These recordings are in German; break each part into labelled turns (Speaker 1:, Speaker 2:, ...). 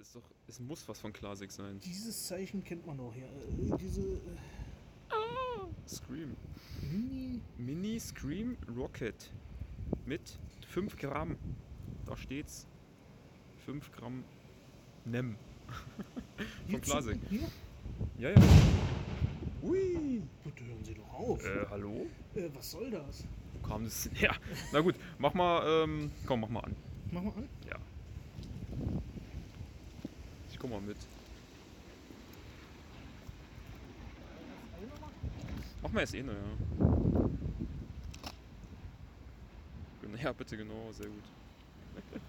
Speaker 1: ist doch. Es muss was von Klasik sein.
Speaker 2: Dieses Zeichen kennt man auch hier. Äh, Diese äh,
Speaker 1: Scream.
Speaker 2: Mini.
Speaker 1: Mini Scream Rocket. Mit 5 Gramm. Da steht's. 5 Gramm Nem. von Klasik. Ja, ja. Ui.
Speaker 2: Bitte hören Sie doch auf.
Speaker 1: Äh, hallo?
Speaker 2: Äh, was soll das?
Speaker 1: Wo kam das denn her? Na gut, mach mal, ähm, komm, mach mal an.
Speaker 2: Mach mal an.
Speaker 1: Ja. Komm mal mit. Mach mal erst eh, ne, ja. Ja, bitte, genau, sehr gut.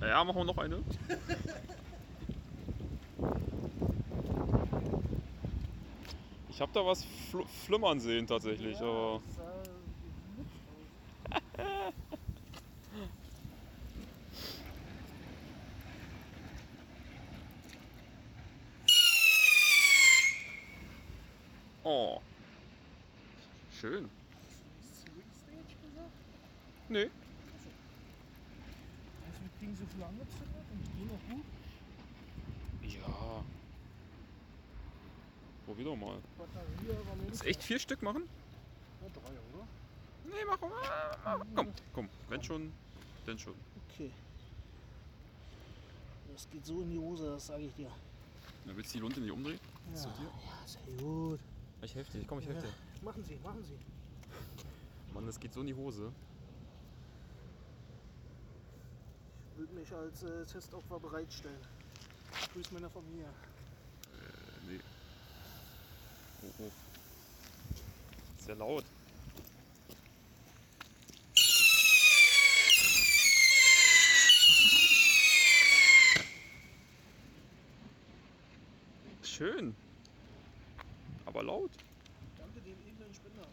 Speaker 1: Ja, machen wir noch eine. Ich habe da was fl flimmern sehen tatsächlich, aber oh. Schön. Nee.
Speaker 2: Also wir kriegen so viel angezündet und die gehen auch gut.
Speaker 1: Ja. Probier doch mal. Ist echt vier Stück machen?
Speaker 2: Ja, drei, oder?
Speaker 1: Nee, mach mal. Komm, komm. Wenn schon, denn schon.
Speaker 2: Okay. Das geht so in die Hose, das sage ich dir.
Speaker 1: Dann willst du die Lunte nicht umdrehen?
Speaker 2: Ja,
Speaker 1: Zu dir?
Speaker 2: ja sehr gut.
Speaker 1: Ich helfe dir, komm, ich helfe
Speaker 2: Ja.
Speaker 1: dir.
Speaker 2: Machen Sie, machen Sie.
Speaker 1: Mann, das geht so in die Hose.
Speaker 2: Ich würde mich als äh, Testopfer bereitstellen. Grüß meiner Familie.
Speaker 1: Äh, nee. Oh, oh. Sehr laut. Schön. Aber laut.
Speaker 2: Danke dem edlen Spender.